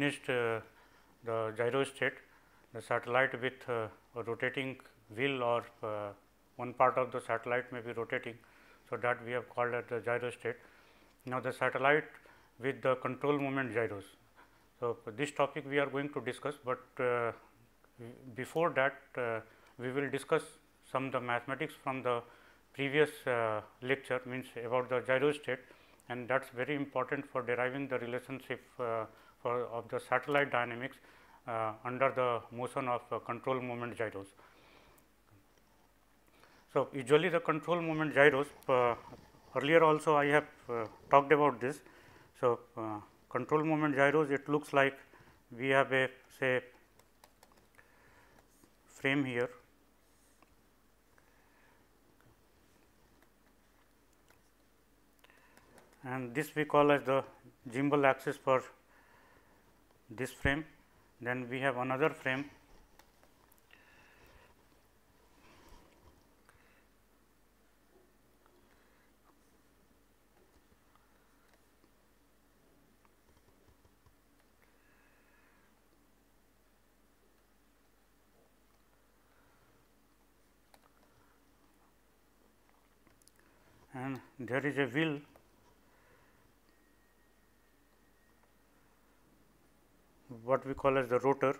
Finished uh, the gyrostat, the satellite with uh, a rotating wheel or uh, one part of the satellite may be rotating. So, that we have called as the gyrostat. Now, the satellite with the control moment gyros. So, this topic we are going to discuss, but before that we will discuss some of the mathematics from the previous uh, lecture means about the gyrostat and that is very important for deriving the relationship uh, for of the satellite dynamics uh, under the motion of uh, control moment gyros. So, usually the control moment gyros uh, earlier also I have uh, talked about this. So, uh, control moment gyros it looks like we have a say frame here and this we call as the gimbal axis for this frame. Then we have another frame and there is a wheel what we call as the rotor.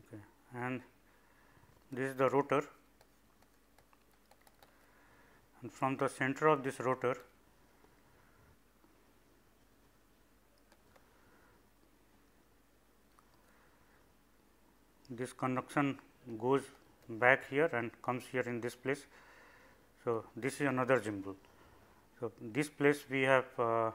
Okay. And this is the rotor and from the center of this rotor this conduction goes back here and comes here in this place. So, this is another gimbal. So, this place we have uh,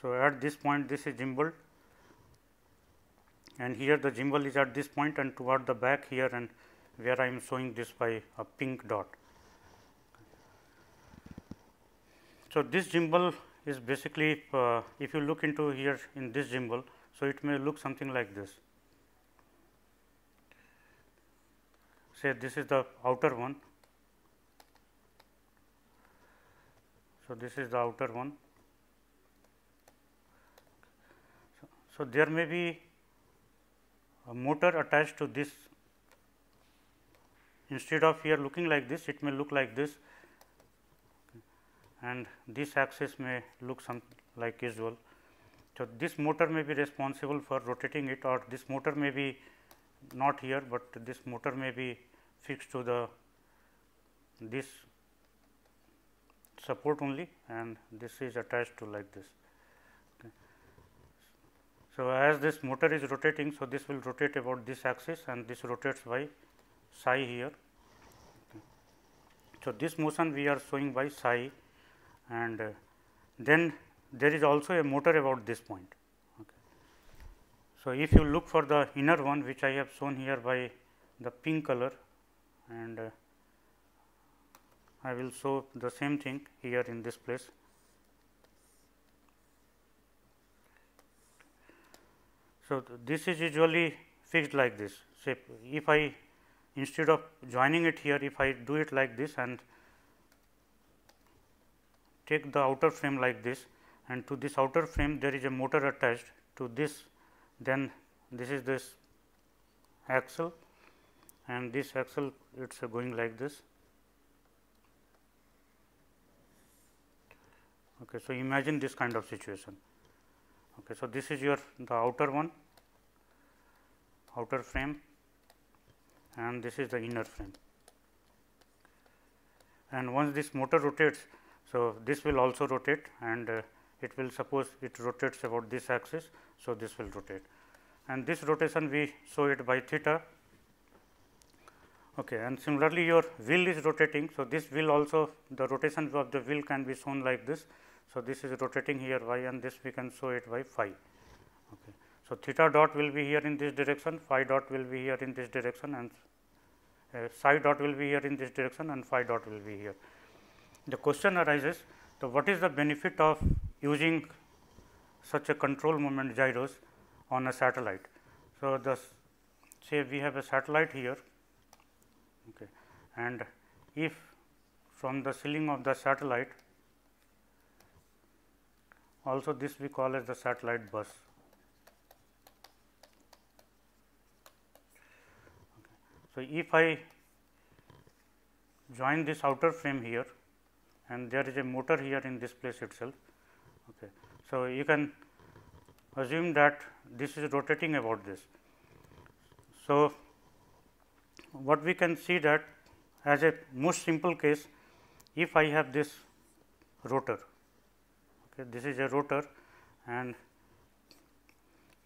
So, at this point this is gimbal and here the gimbal is at this point and toward the back here and where I am showing this by a pink dot. So, this gimbal is basically uh, if you look into here in this gimbal. So, it may look something like this. Say this is the outer one. So, this is the outer one. So, so there may be a motor attached to this instead of here looking like this it may look like this and this axis may look some like usual. So, this motor may be responsible for rotating it or this motor may be not here, but this motor may be fixed to the this support only and this is attached to like this. Okay. So, as this motor is rotating, so this will rotate about this axis and this rotates by psi here. Okay. So, this motion we are showing by psi and uh, then there is also a motor about this point. Okay. So, if you look for the inner one which I have shown here by the pink color and uh, I will show the same thing here in this place. So, this is usually fixed like this. Say, if I instead of joining it here, if I do it like this and take the outer frame like this and to this outer frame there is a motor attached to this then this is this axle and this axle it is going like this. Okay, so, imagine this kind of situation. Okay, so, this is your the outer one outer frame and this is the inner frame and once this motor rotates So, this will also rotate and uh, it will suppose it rotates about this axis. So, this will rotate and this rotation we show it by theta okay. and similarly your wheel is rotating. So, this wheel also the rotation of the wheel can be shown like this. So, this is rotating here y and this we can show it by phi. Okay. So, theta dot will be here in this direction, phi dot will be here in this direction and uh, psi dot will be here in this direction and phi dot will be here. The question arises, so what is the benefit of using such a control moment gyros on a satellite? So, the say we have a satellite here okay, and if from the ceiling of the satellite also this we call as the satellite bus. Okay. So, if I join this outer frame here and there is a motor here in this place itself. Okay. So, you can assume that this is rotating about this. So, what we can see that as a most simple case if I have this rotor okay, this is a rotor and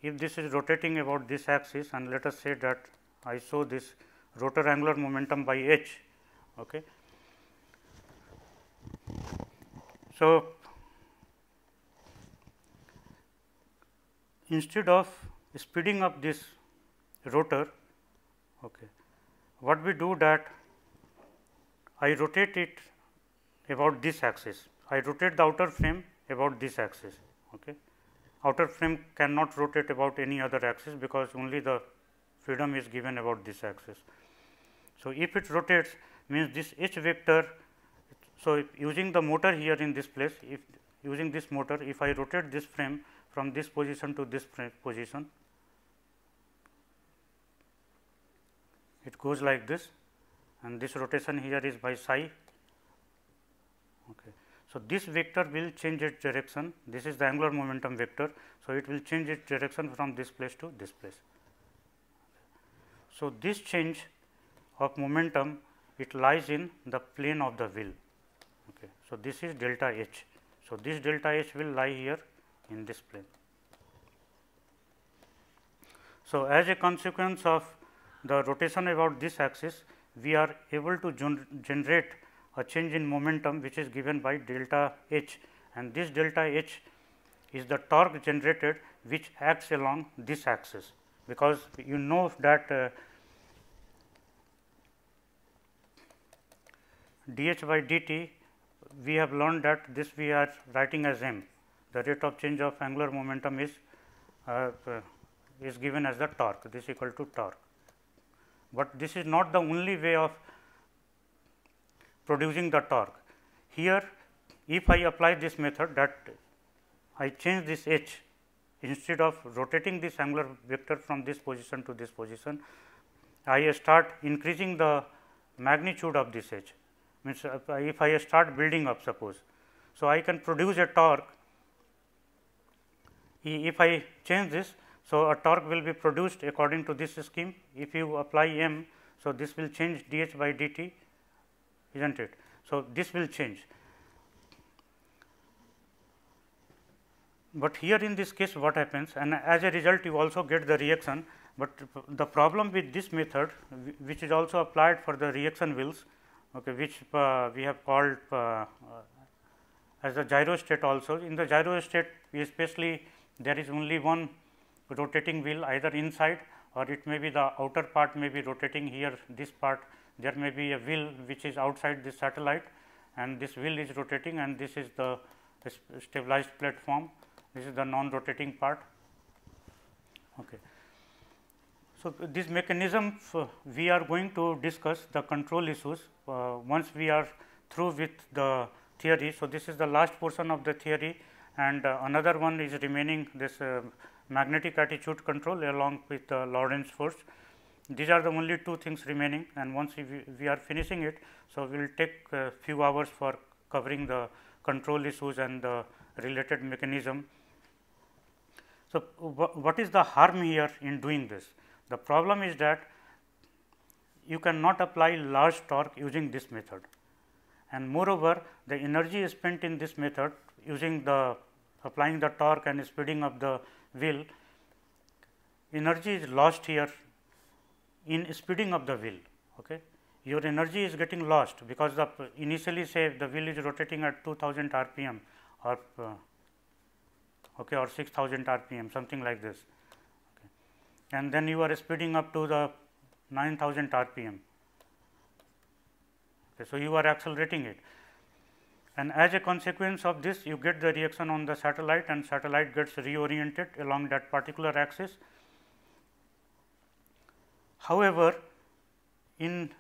if this is rotating about this axis and let us say that I show this rotor angular momentum by h. Okay. So, instead of speeding up this rotor, okay, what we do that I rotate it about this axis. I rotate the outer frame about this axis. Okay. Outer frame cannot rotate about any other axis, because only the freedom is given about this axis. So, if it rotates means this h vector. So, using the motor here in this place, if using this motor, if I rotate this frame from this position to this position, it goes like this and this rotation here is by psi. Okay. So, this vector will change its direction, this is the angular momentum vector. So, it will change its direction from this place to this place. So, this change of momentum it lies in the plane of the wheel. So, this is delta h. So, this delta h will lie here in this plane. So, as a consequence of the rotation about this axis, we are able to generate a change in momentum which is given by delta h and this delta h is the torque generated which acts along this axis, because you know that uh, dh by dt we have learned that this we are writing as m. The rate of change of angular momentum is uh, uh, is given as the torque. This equal to torque, but this is not the only way of producing the torque. Here if I apply this method that I change this h instead of rotating this angular vector from this position to this position, I start increasing the magnitude of this h means uh, if I start building up suppose. So, I can produce a torque if I change this. So, a torque will be produced according to this scheme if you apply m. So, this will change d h by d t is not it. So, this will change, but here in this case what happens and as a result you also get the reaction, but the problem with this method which is also applied for the reaction wheels okay, which uh, we have called uh, as the gyrostat also. In the gyrostat especially there is only one rotating wheel either inside or it may be the outer part may be rotating here this part there may be a wheel which is outside this satellite and this wheel is rotating and this is the stabilized platform, this is the non rotating part. Okay. So, this mechanism we are going to discuss the control issues uh, once we are through with the theory. So, this is the last portion of the theory and uh, another one is remaining this uh, magnetic attitude control along with the Lorentz force. These are the only two things remaining and once we, we are finishing it. So, we will take a few hours for covering the control issues and the related mechanism. So, what is the harm here in doing this? The problem is that you cannot apply large torque using this method and moreover the energy is spent in this method using the applying the torque and speeding of the wheel energy is lost here in speeding of the wheel. Okay. Your energy is getting lost because the initially say the wheel is rotating at 2000 rpm or uh, okay, or 6000 rpm something like this. And then you are speeding up to the 9000 rpm. Okay, so, you are accelerating it and as a consequence of this you get the reaction on the satellite and satellite gets reoriented along that particular axis. However, in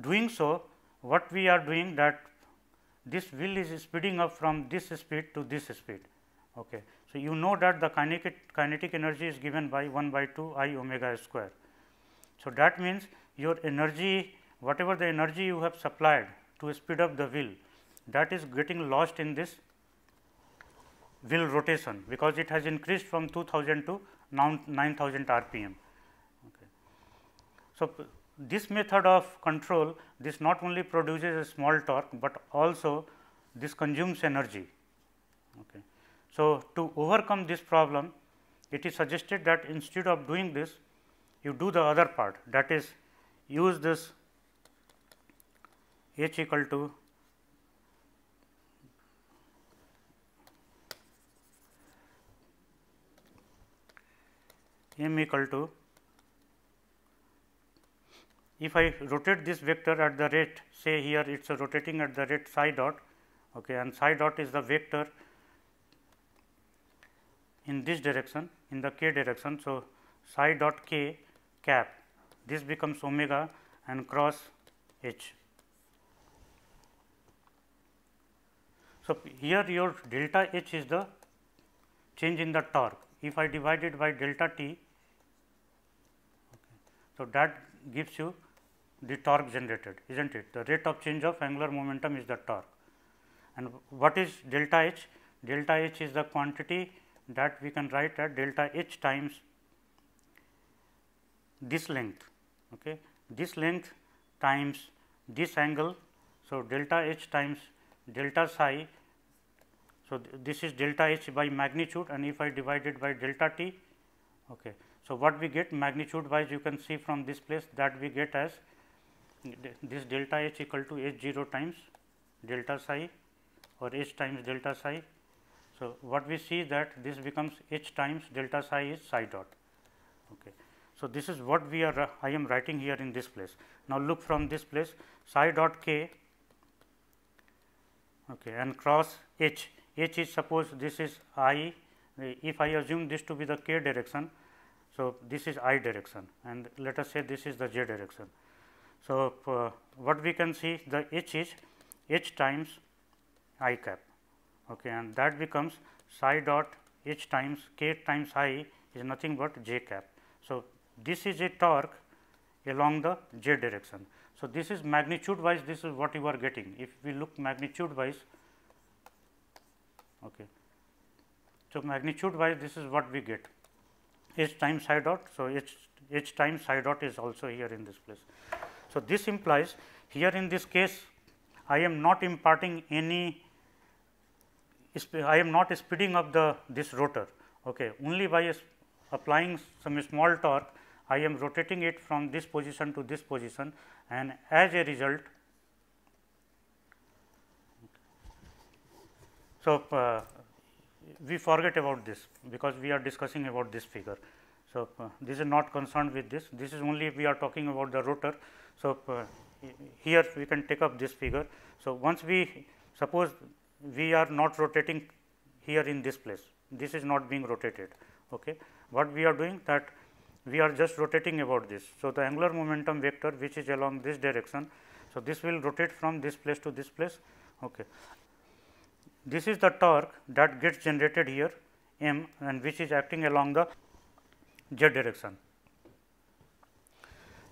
doing so what we are doing that this wheel is speeding up from this speed to this speed. Okay. So, you know that the kinetic, kinetic energy is given by 1 by 2 i omega square. So, that means your energy whatever the energy you have supplied to speed up the wheel that is getting lost in this wheel rotation because it has increased from 2000 to now 9000 rpm. Okay. So, this method of control this not only produces a small torque, but also this consumes energy. Okay. So, to overcome this problem it is suggested that instead of doing this you do the other part. That is use this h equal to m equal to if I rotate this vector at the rate say here it is rotating at the rate psi dot okay, and psi dot is the vector in this direction in the k direction. So, psi dot k cap this becomes omega and cross h. So, here your delta h is the change in the torque. If I divide it by delta t, okay, so that gives you the torque generated, is not it? The rate of change of angular momentum is the torque. And what is delta h? Delta h is the quantity that we can write at delta h times this length, okay? this length times this angle. So, delta h times delta psi. So, th this is delta h by magnitude and if I divide it by delta t. Okay. So, what we get magnitude wise you can see from this place that we get as this delta h equal to h 0 times delta psi or h times delta psi. So, what we see that this becomes h times delta psi is psi dot. Okay. So, this is what we are I am writing here in this place. Now, look from this place psi dot k okay, and cross h, h is suppose this is i if I assume this to be the k direction. So, this is i direction and let us say this is the j direction. So, uh, what we can see the h is h times i cap okay, and that becomes psi dot h times k times i is nothing but j cap. So, this is a torque along the j direction. So, this is magnitude wise this is what you are getting if we look magnitude wise. Okay. So, magnitude wise this is what we get h times psi dot. So, h, h times psi dot is also here in this place. So, this implies here in this case I am not imparting any I am not speeding up the this rotor okay. only by applying some small torque I am rotating it from this position to this position and as a result so uh, we forget about this because we are discussing about this figure. So, uh, this is not concerned with this, this is only we are talking about the rotor. So, uh, here we can take up this figure. So, once we suppose we are not rotating here in this place, this is not being rotated. Okay. What we are doing that we are just rotating about this. So, the angular momentum vector which is along this direction. So, this will rotate from this place to this place. Okay. This is the torque that gets generated here m and which is acting along the z direction.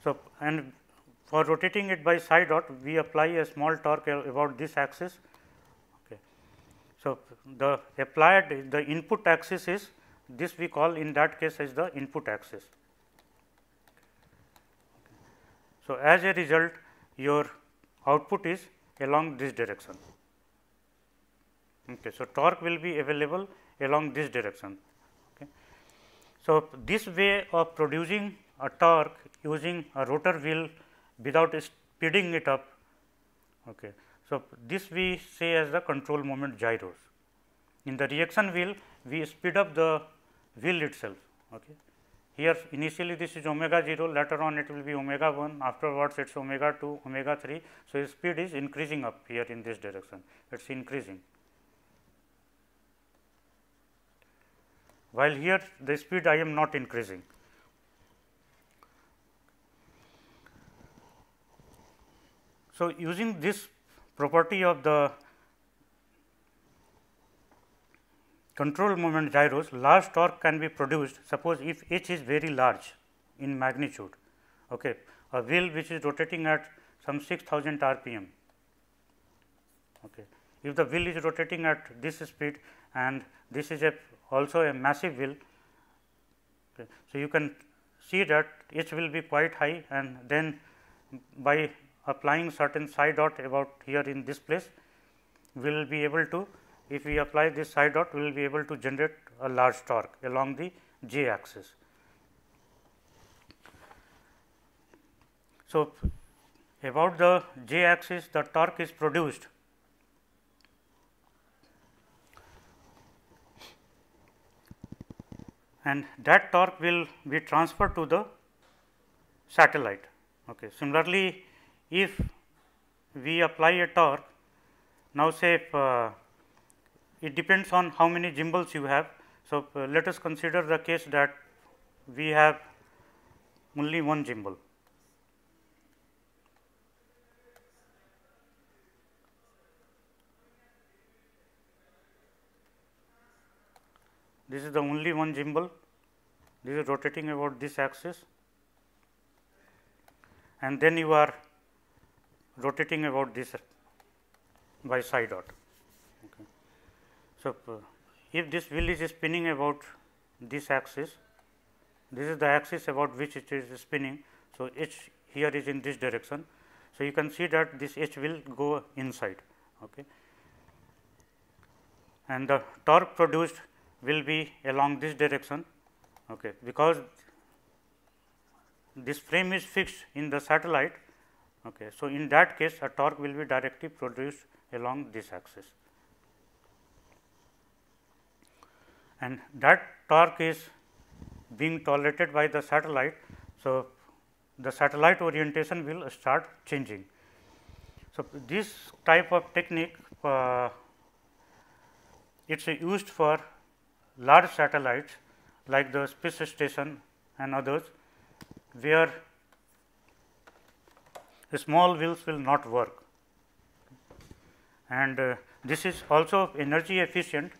So, and for rotating it by psi dot we apply a small torque about this axis. So, the applied the input axis is this we call in that case as the input axis. So, as a result your output is along this direction. Okay. So, torque will be available along this direction. Okay. So, this way of producing a torque using a rotor wheel without speeding it up. Okay. So, this we say as the control moment gyros. In the reaction wheel, we speed up the wheel itself. Okay. Here initially this is omega 0, later on it will be omega 1, afterwards it is omega 2, omega 3. So, speed is increasing up here in this direction, it is increasing. While here the speed I am not increasing. So, using this property of the control moment gyros, large torque can be produced. Suppose if h is very large in magnitude, okay, a wheel which is rotating at some 6000 rpm. Okay. If the wheel is rotating at this speed and this is a also a massive wheel. Okay. So, you can see that h will be quite high and then by applying certain psi dot about here in this place, we will be able to if we apply this psi dot, we will be able to generate a large torque along the j axis. So, about the j axis the torque is produced and that torque will be transferred to the satellite. Okay. Similarly, if we apply a torque, now say if, uh, it depends on how many gimbals you have. So, uh, let us consider the case that we have only one gimbal. This is the only one gimbal, this is rotating about this axis and then you are rotating about this by psi dot. Okay. So, if this wheel is spinning about this axis, this is the axis about which it is spinning. So, h here is in this direction. So, you can see that this h will go inside okay. and the torque produced will be along this direction okay, because this frame is fixed in the satellite Okay. So, in that case a torque will be directly produced along this axis and that torque is being tolerated by the satellite. So, the satellite orientation will start changing. So, this type of technique uh, it is used for large satellites like the space station and others where the small wheels will not work and uh, this is also energy efficient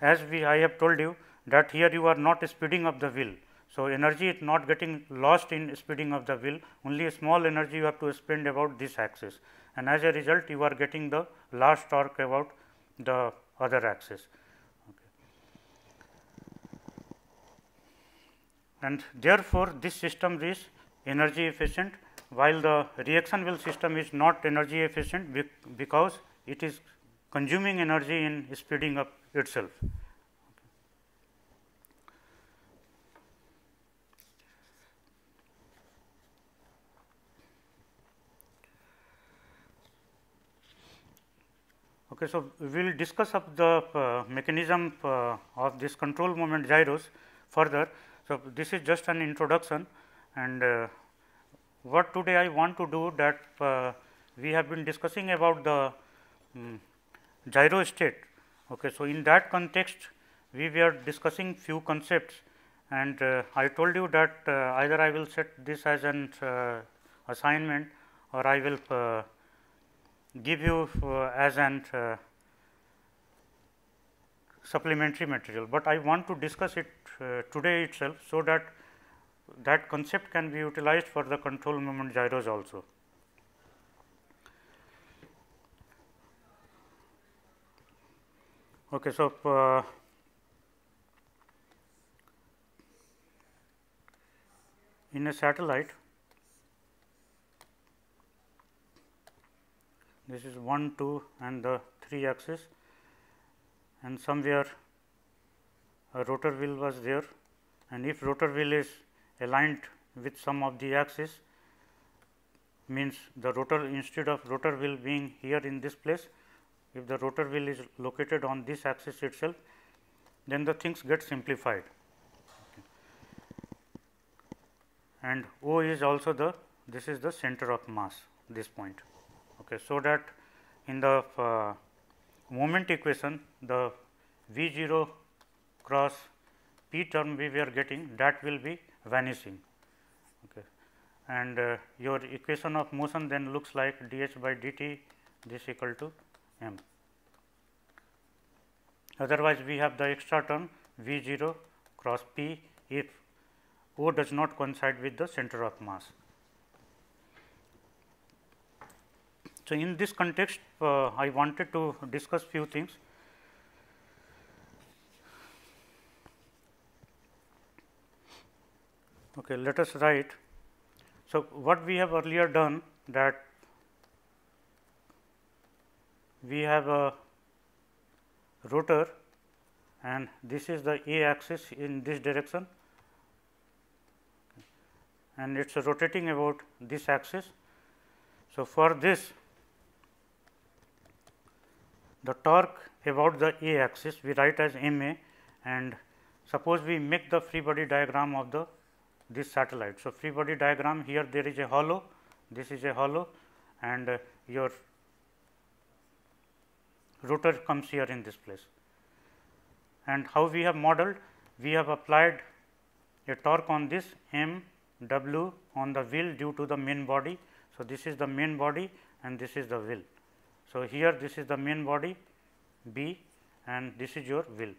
as we I have told you that here you are not speeding up the wheel. So, energy is not getting lost in speeding of the wheel only a small energy you have to spend about this axis and as a result you are getting the large torque about the other axis. And therefore, this system is energy efficient while the reaction wheel system is not energy efficient because it is consuming energy in speeding up itself. Okay, so, we will discuss of the uh, mechanism uh, of this control moment gyros further. So, this is just an introduction and uh, what today I want to do that uh, we have been discussing about the um, gyrostat. Okay. So, in that context we were discussing few concepts and uh, I told you that uh, either I will set this as an uh, assignment or I will uh, give you as an supplementary material, but I want to discuss it uh, today itself so that that concept can be utilized for the control moment gyros also. Okay, so uh, in a satellite, this is 1, 2 and the 3 axis and somewhere rotor wheel was there and if rotor wheel is aligned with some of the axis means the rotor instead of rotor wheel being here in this place if the rotor wheel is located on this axis itself then the things get simplified and O is also the this is the center of mass this point. Okay. So, that in the uh, moment equation the V 0 cross p term we were getting that will be vanishing okay. and uh, your equation of motion then looks like d h by dt this equal to m. Otherwise, we have the extra term V 0 cross p if O does not coincide with the center of mass. So, in this context uh, I wanted to discuss few things. Okay, let us write. So, what we have earlier done that we have a rotor and this is the a axis in this direction and it is rotating about this axis. So, for this the torque about the a axis we write as m a and suppose we make the free body diagram of the this satellite. So, free body diagram here there is a hollow, this is a hollow and uh, your rotor comes here in this place. And how we have modeled? We have applied a torque on this m w on the wheel due to the main body. So, this is the main body and this is the wheel. So, here this is the main body B and this is your wheel.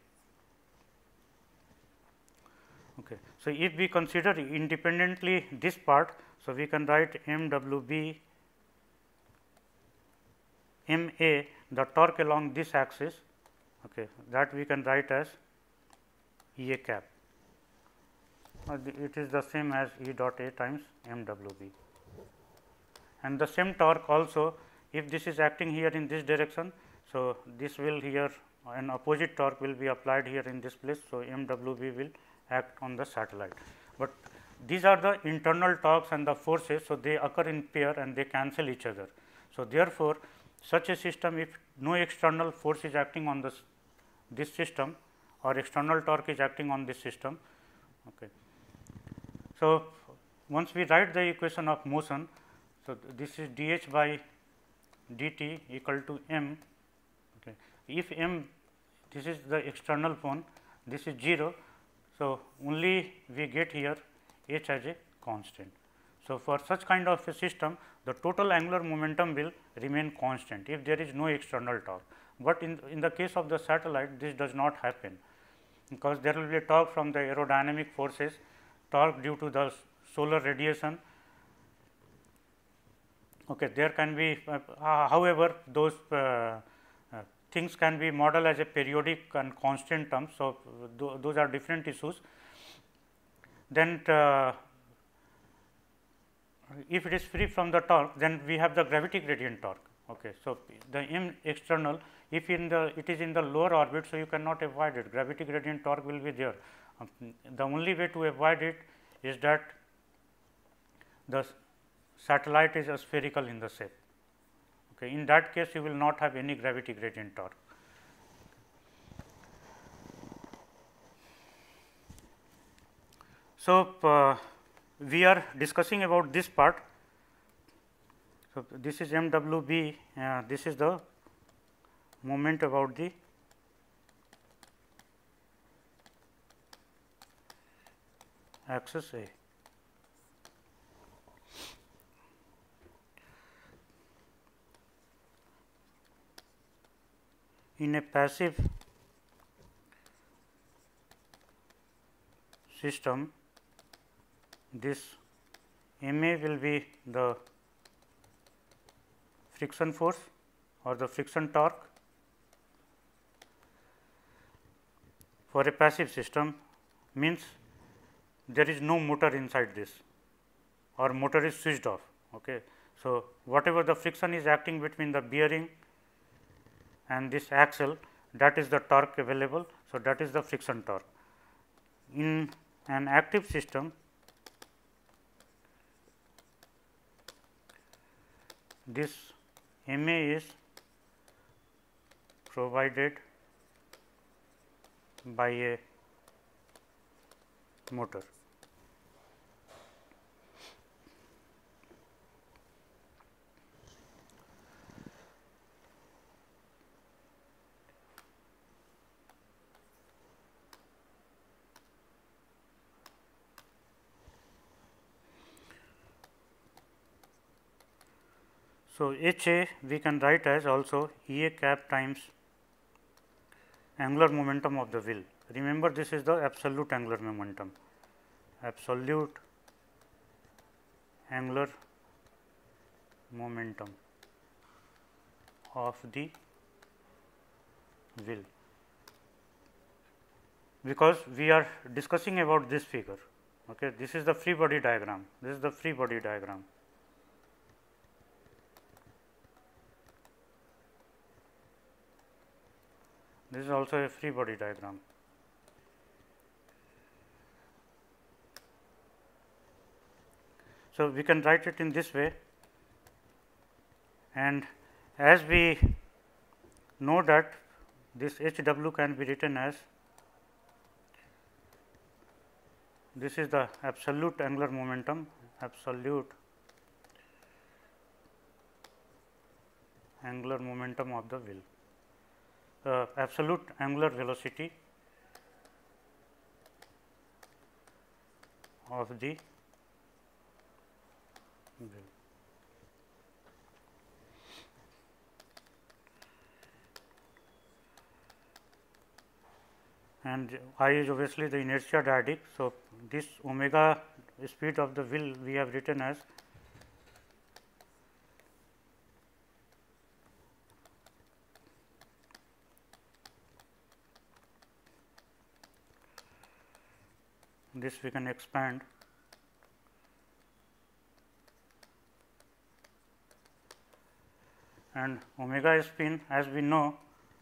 Okay. So, if we consider independently this part, so we can write m w b m a the torque along this axis okay, that we can write as E a cap uh, it is the same as E dot A times m w b. And the same torque also if this is acting here in this direction. So, this will here an opposite torque will be applied here in this place. So, m w b will act on the satellite, but these are the internal torques and the forces. So, they occur in pair and they cancel each other. So, therefore, such a system if no external force is acting on this this system or external torque is acting on this system. Okay. So, once we write the equation of motion, so this is d h by dt equal to m. Okay. If m this is the external phone, this is 0. So, only we get here h as a constant. So, for such kind of a system, the total angular momentum will remain constant if there is no external torque. But in, in the case of the satellite, this does not happen, because there will be a torque from the aerodynamic forces torque due to the solar radiation. Okay, there can be uh, uh, however, those uh, things can be modeled as a periodic and constant term. So, th those are different issues. Then uh, if it is free from the torque, then we have the gravity gradient torque. Okay. So, the m external if in the it is in the lower orbit. So, you cannot avoid it gravity gradient torque will be there. Um, the only way to avoid it is that the satellite is spherical in the shape. Okay. In that case, you will not have any gravity gradient torque. So, uh, we are discussing about this part. So, this is m w b, uh, this is the moment about the axis A. In a passive system, this M A will be the friction force or the friction torque for a passive system means there is no motor inside this or motor is switched off. Okay. So, whatever the friction is acting between the bearing and this axle that is the torque available. So, that is the friction torque. In an active system, this M A is provided by a motor. So, H A we can write as also E A cap times angular momentum of the wheel. Remember this is the absolute angular momentum, absolute angular momentum of the wheel because we are discussing about this figure. Okay. This is the free body diagram, this is the free body diagram. This is also a free body diagram. So, we can write it in this way and as we know that this H w can be written as this is the absolute angular momentum absolute angular momentum of the wheel uh, absolute angular velocity of the and i is obviously the inertia dyadic. So, this omega speed of the wheel we have written as this we can expand and omega s spin as we know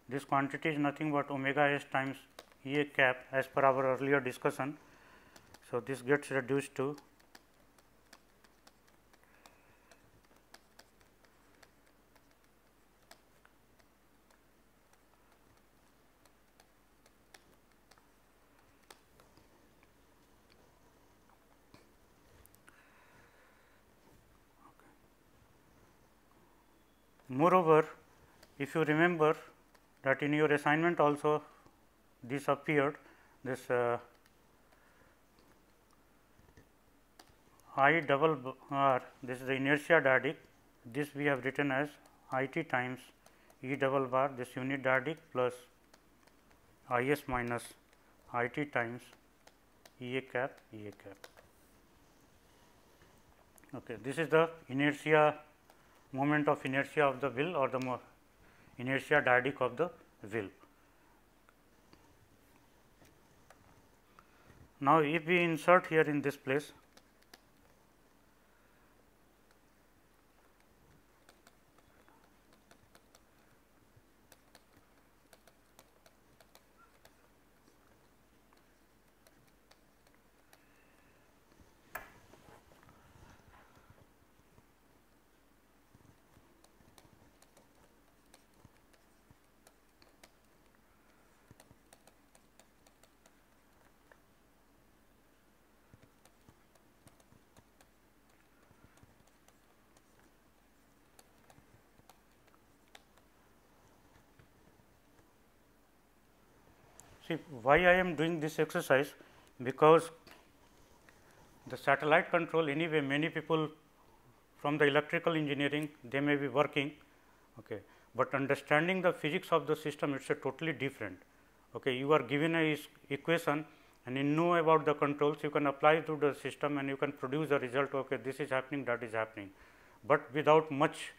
this quantity is nothing but omega s times E a cap as per our earlier discussion. So, this gets reduced to Moreover, if you remember that in your assignment also this appeared this uh, I double r this is the inertia dyadic this we have written as I t times E double bar this unit dyadic plus I s minus I t times E a cap E a cap. Okay. This is the inertia moment of inertia of the wheel or the inertia dyadic of the wheel. Now, if we insert here in this place See why I am doing this exercise because the satellite control anyway many people from the electrical engineering they may be working, okay, but understanding the physics of the system it is a totally different. Okay. You are given a equation and you know about the controls you can apply to the system and you can produce a result okay, this is happening that is happening, but without much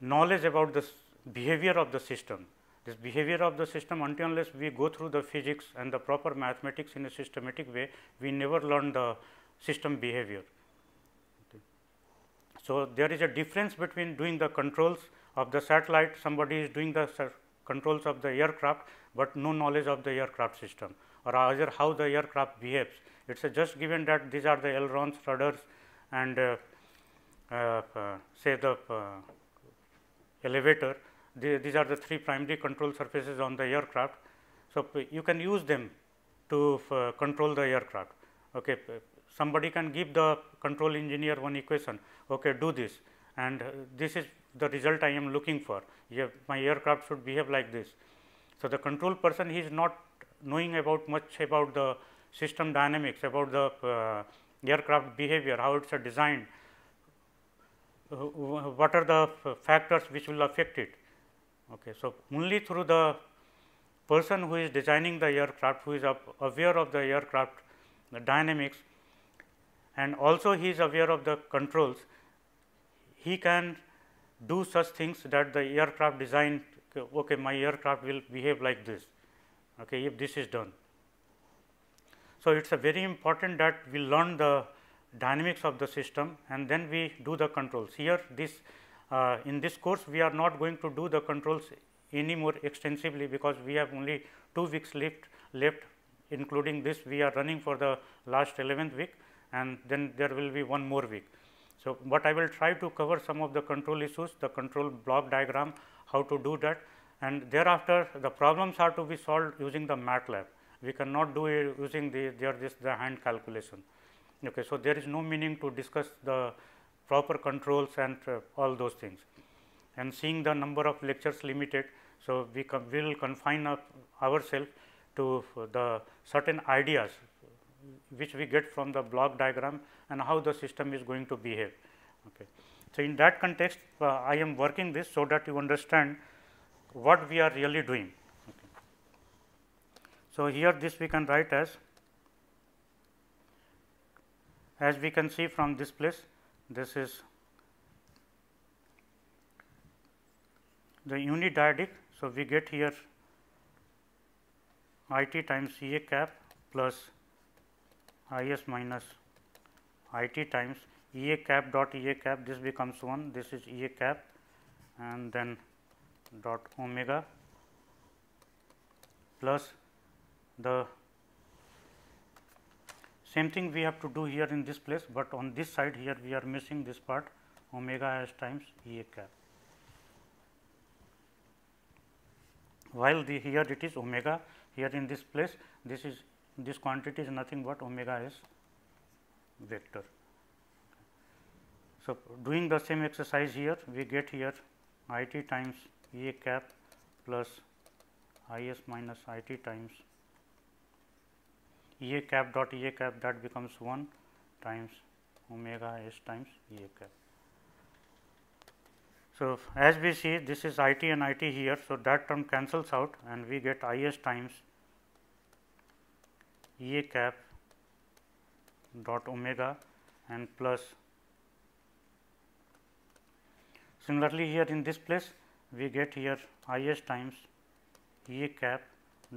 knowledge about the behavior of the system this behavior of the system until unless we go through the physics and the proper mathematics in a systematic way, we never learn the system behavior. So, there is a difference between doing the controls of the satellite, somebody is doing the controls of the aircraft, but no knowledge of the aircraft system or either how the aircraft behaves. It is just given that these are the ailerons, rudders and uh, uh, uh, say the uh, elevator. The, these are the three primary control surfaces on the aircraft. So, you can use them to uh, control the aircraft. Okay. Somebody can give the control engineer one equation, okay, do this and this is the result I am looking for. my aircraft should behave like this. So, the control person he is not knowing about much about the system dynamics, about the uh, aircraft behavior, how it is designed, uh, what are the factors which will affect it. Okay. So, only through the person who is designing the aircraft, who is aware of the aircraft the dynamics and also he is aware of the controls, he can do such things that the aircraft design okay, my aircraft will behave like this okay, if this is done. So, it is very important that we learn the dynamics of the system and then we do the controls. Here this uh, in this course we are not going to do the controls any more extensively because we have only 2 weeks left left including this we are running for the last 11th week and then there will be one more week. So, but I will try to cover some of the control issues, the control block diagram, how to do that and thereafter the problems are to be solved using the MATLAB. We cannot do it using the there is the hand calculation. Okay. So, there is no meaning to discuss the proper controls and uh, all those things and seeing the number of lectures limited. So, we will confine ourselves to the certain ideas which we get from the block diagram and how the system is going to behave. Okay. So, in that context uh, I am working this so that you understand what we are really doing. Okay. So, here this we can write as as we can see from this place this is the unit dyadic. So, we get here I t times E a cap plus I s minus I t times E a cap dot E a cap this becomes 1 this is E a cap and then dot omega plus the same thing we have to do here in this place, but on this side here we are missing this part omega s times E a cap. While the here it is omega here in this place this is this quantity is nothing but omega s vector. So, doing the same exercise here we get here I t times E a cap plus I s minus I t times a cap dot a cap that becomes 1 times omega s times a cap. So, as we see this is I t and I t here. So, that term cancels out and we get I s times a cap dot omega and plus similarly here in this place we get here I s times a cap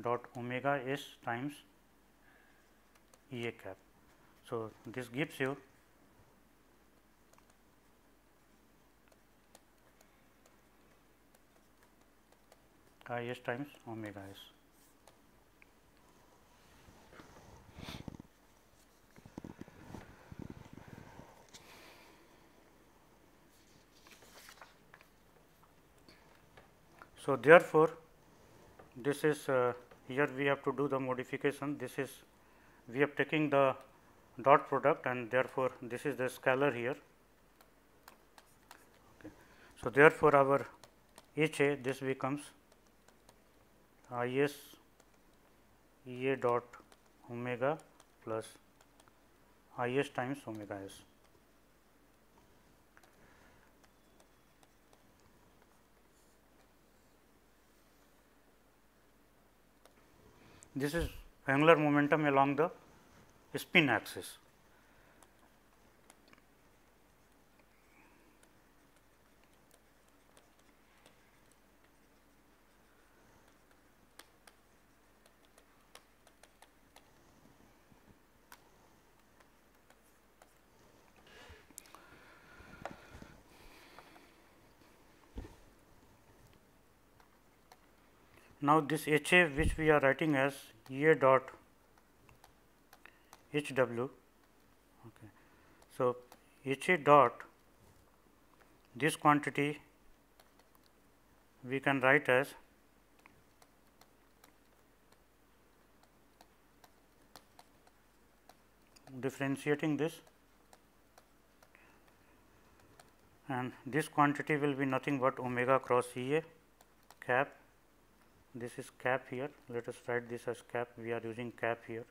dot omega s times E a cap. So, this gives you I s times omega s. So, therefore, this is uh, here we have to do the modification this is we have taken the dot product and therefore, this is the scalar here. Okay. So, therefore, our H A this becomes I s E a dot omega plus I s times omega s. This is angular momentum along the spin axis. Now, this H A which we are writing as a dot H W. Okay. So, H A dot this quantity we can write as differentiating this and this quantity will be nothing but omega cross E A cap this is cap here. Let us write this as cap. We are using cap here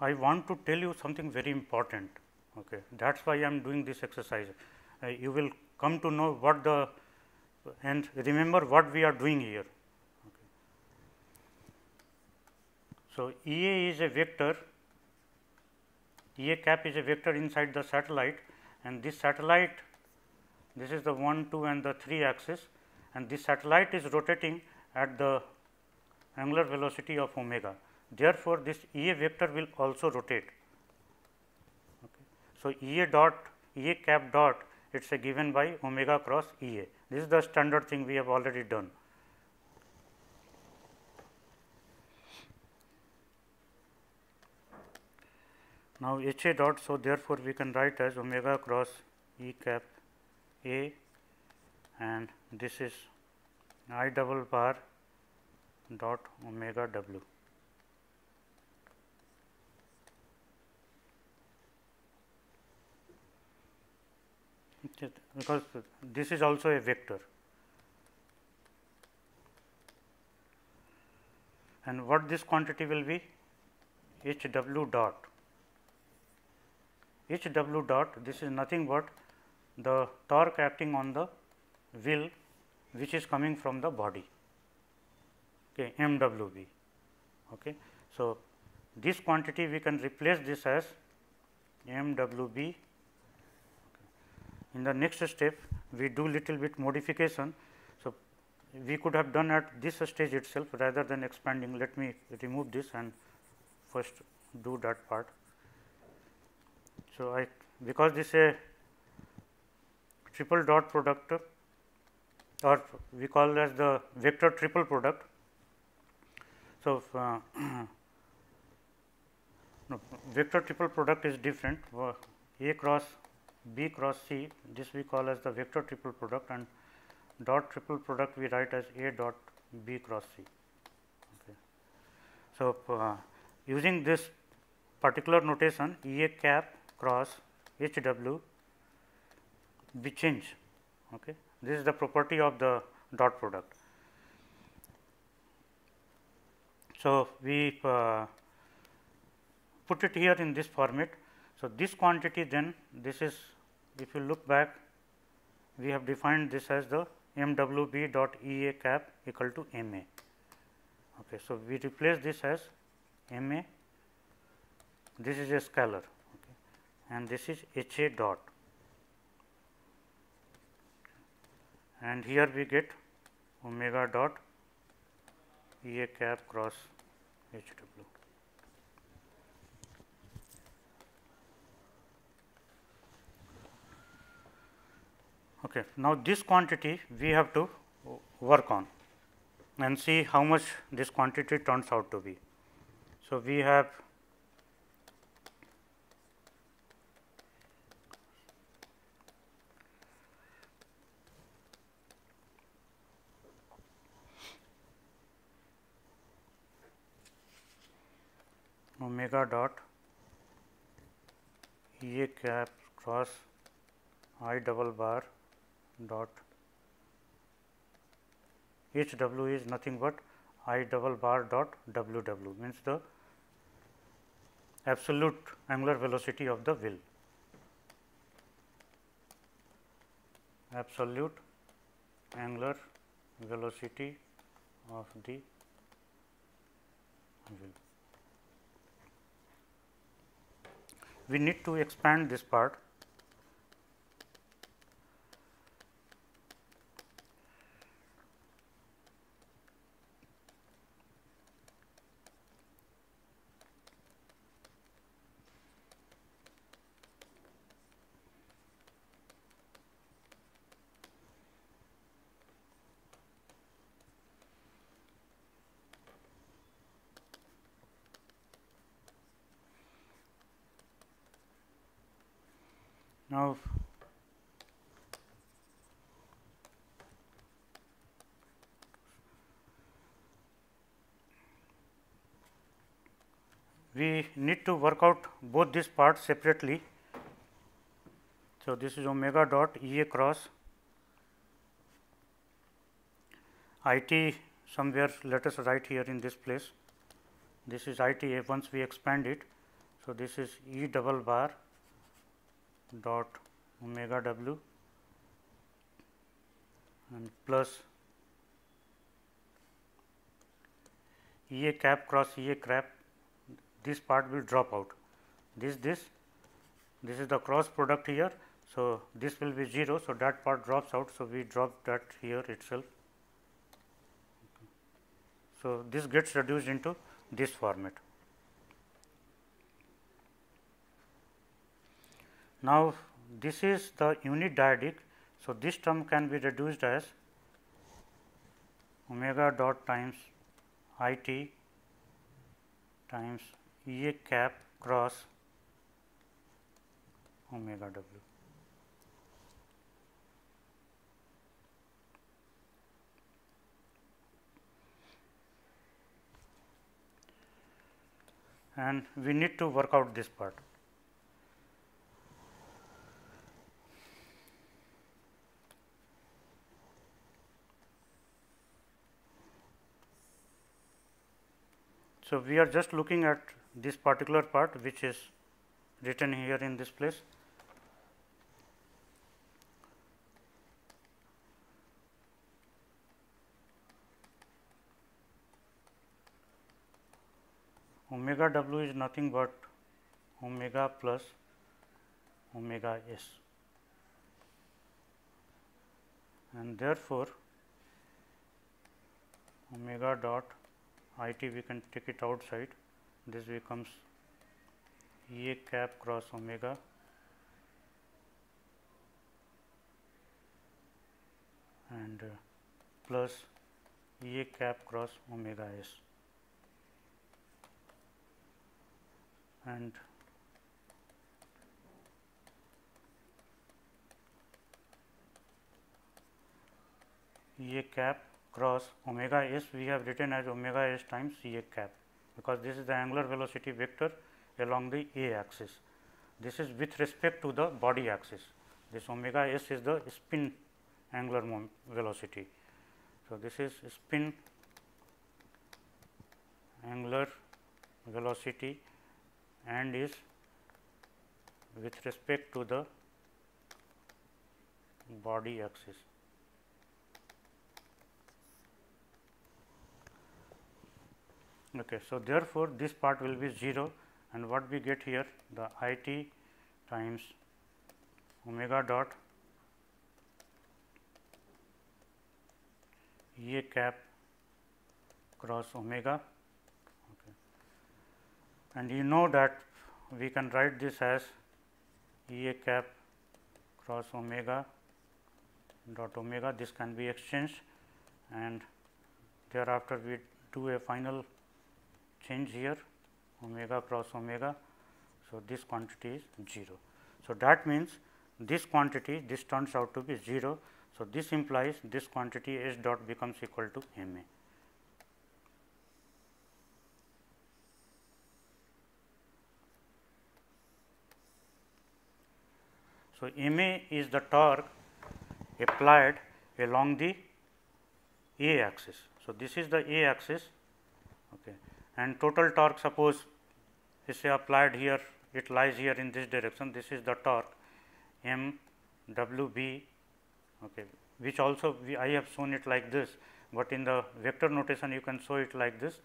I want to tell you something very important. Okay. That is why I am doing this exercise. Uh, you will come to know what the and remember what we are doing here. Okay. So, E A is a vector, E A cap is a vector inside the satellite and this satellite this is the 1, 2 and the 3 axis and this satellite is rotating at the angular velocity of omega. Therefore, this E A vector will also rotate. Okay. So, E A dot E A cap dot it is a given by omega cross E A. This is the standard thing we have already done. Now, H A dot. So, therefore, we can write as omega cross E cap A and this is I double bar dot omega W. because this is also a vector. And what this quantity will be? H w dot. H w dot this is nothing but the torque acting on the wheel which is coming from the body okay, m w b. Okay. So, this quantity we can replace this as m w b in the next step we do little bit modification. So, we could have done at this stage itself rather than expanding let me remove this and first do that part. So, I because this is a triple dot product or we call as the vector triple product. So, uh, no, vector triple product is different A cross B cross C this we call as the vector triple product and dot triple product we write as A dot B cross C. Okay. So, uh, using this particular notation E A cap cross H W we change. Okay. This is the property of the dot product. So, we uh, put it here in this format. So, this quantity then this is if you look back we have defined this as the m w b dot E A cap equal to m A. Okay. So, we replace this as m A, this is a scalar okay, and this is H A dot and here we get omega dot E A cap cross H Okay. Now, this quantity we have to work on and see how much this quantity turns out to be. So, we have omega dot E cap cross I double bar dot H w is nothing but I double bar dot W w means the absolute angular velocity of the wheel. Absolute angular velocity of the wheel. We need to expand this part Now, we need to work out both these parts separately. So, this is omega dot E A cross I t somewhere let us write here in this place. This is I t once we expand it. So, this is E double bar dot omega w and plus E a cap cross E a cap this part will drop out this this this is the cross product here. So, this will be 0. So, that part drops out. So, we drop that here itself. So, this gets reduced into this format. Now, this is the unit dyadic. So, this term can be reduced as omega dot times I t times E a cap cross omega w. And we need to work out this part. So, we are just looking at this particular part which is written here in this place. Omega w is nothing but omega plus omega s and therefore, omega dot i t we can take it outside this becomes E a cap cross omega and uh, plus E a cap cross omega s and E a cap cross omega s we have written as omega s times C a cap because this is the angular velocity vector along the a axis. This is with respect to the body axis. This omega s is the spin angular velocity. So, this is spin angular velocity and is with respect to the body axis. Okay. So, therefore, this part will be 0 and what we get here the I t times omega dot E cap cross omega okay. and you know that we can write this as E a cap cross omega dot omega this can be exchanged and thereafter we do a final change here omega cross omega. So, this quantity is 0. So, that means this quantity this turns out to be 0. So, this implies this quantity S dot becomes equal to m a. So, m a is the torque applied along the a axis. So, this is the a axis okay and total torque suppose is applied here it lies here in this direction this is the torque m w b okay, which also we, I have shown it like this but in the vector notation you can show it like this.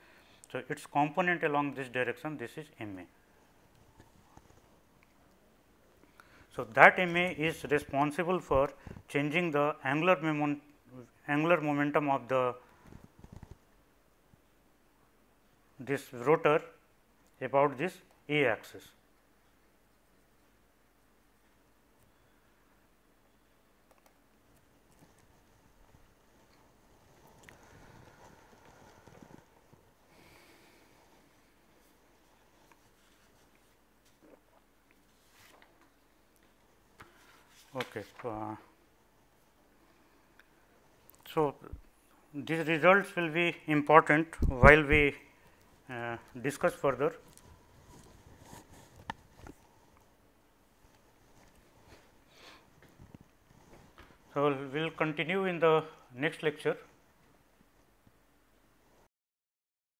So, its component along this direction this is m a. So, that m a is responsible for changing the angular moment angular momentum of the this rotor about this a axis. Okay. Uh, so, these results will be important while we uh, discuss further. So, we will continue in the next lecture.